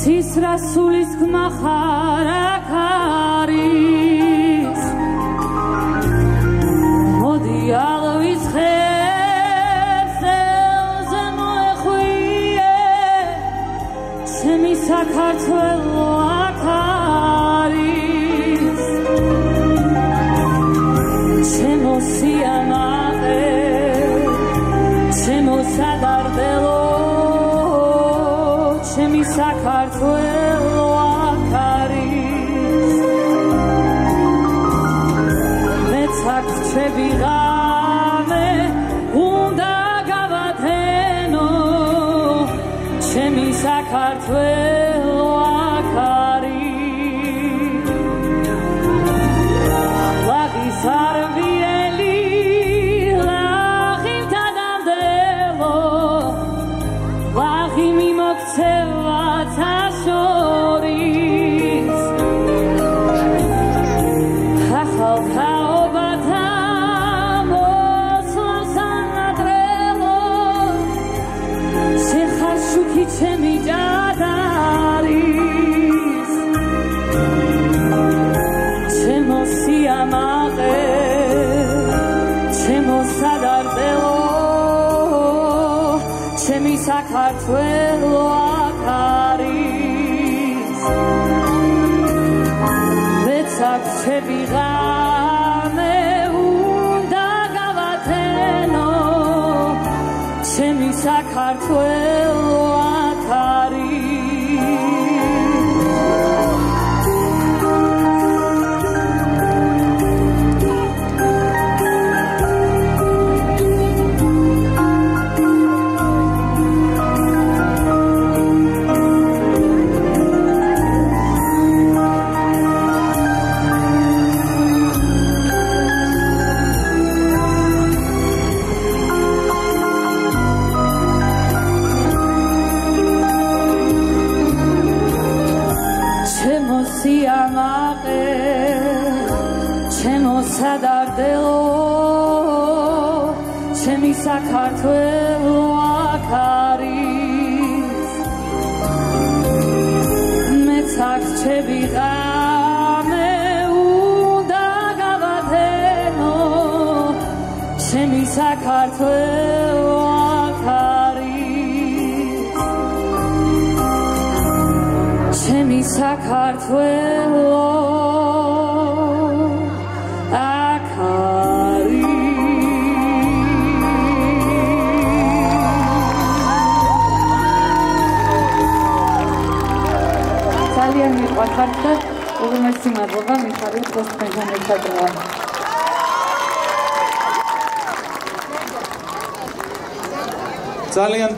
ღვთის რასულის გმახარ აქ არის მოდი აღვიცხე ხელზე მოეხვიე. ჩემი საქართველო აქ არის ჩემო სიამაყე ჩემო სადარდელო ჩემი საქართველო საქართველო აქ არის მეცაც ჩემი ღამე უნდა გავათენო ჩემი საქართველო ჩემო სადარდელო ჩემი საქართველო აქ არის. მეც აქ ჩები ღამე უნდა გავათენო ჩემი საქართველო აქ არის. ჩემი საქართველო ძალიან მიყვარხართ და უღმესი მადლობა მიხარით დღეს თქვენთან ერთად ვარ ძალიან